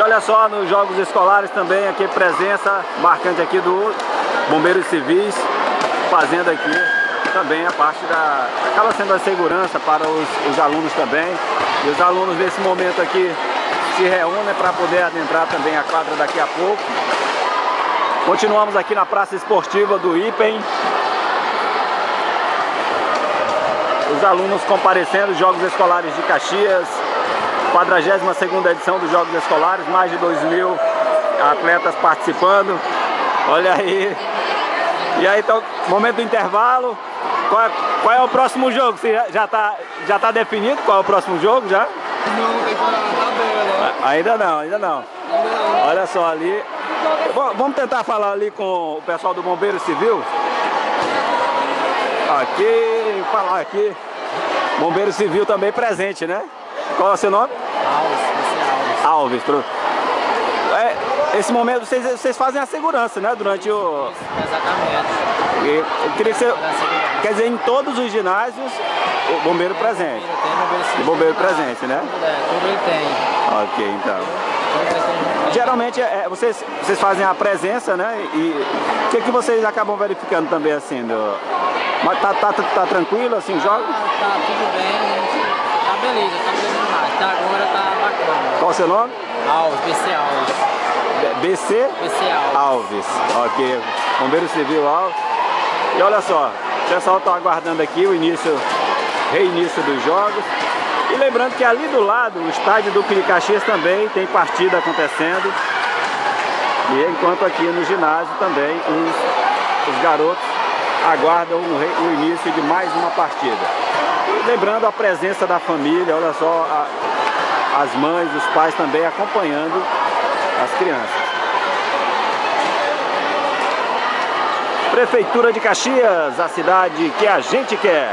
E olha só, nos jogos escolares também, aqui presença marcante aqui do Bombeiros Civis, fazendo aqui também a parte da... acaba sendo a segurança para os, os alunos também. E os alunos nesse momento aqui se reúnem para poder adentrar também a quadra daqui a pouco. Continuamos aqui na Praça Esportiva do IPEM. Os alunos comparecendo, Jogos Escolares de Caxias, 42ª edição dos Jogos Escolares, mais de 2 mil atletas participando. Olha aí. E aí, então, momento do intervalo. Qual é, qual é o próximo jogo? Você já está já tá definido qual é o próximo jogo já? Não, tem que olhar na tabela. Ainda não, ainda não. Olha só ali. Vamos tentar falar ali com o pessoal do Bombeiro Civil. Aqui, falar aqui. Bombeiro Civil também presente, né? Qual é o seu nome? Alves, Alves. Pro... É, esse momento vocês, vocês fazem a segurança, né? Durante o. Exatamente. Eu queria que você. Quer dizer, em todos os ginásios, o bombeiro presente. Tem bombeiro O bombeiro presente, né? É, tudo ele tem. Ok, então. Geralmente é, vocês, vocês fazem a presença, né? E o que, que vocês acabam verificando também assim? Do... Mas tá, tá, tá, tá tranquilo assim o jogo? Ah, tá tudo bem, gente. Tá beleza, tá Até agora tá bacana. Qual o seu nome? Alves, BC Alves. BC BC Alves. Alves. Ok. Bombeiro Civil Alves. E olha só, o pessoal está aguardando aqui o início, reinício dos jogos. E lembrando que ali do lado, o estádio do Caxias também tem partida acontecendo. E enquanto aqui no ginásio também os, os garotos aguardam o, o início de mais uma partida. Lembrando a presença da família, olha só, a- as mães, os pais também acompanhando as crianças. Prefeitura de Caxias, a cidade que a gente quer.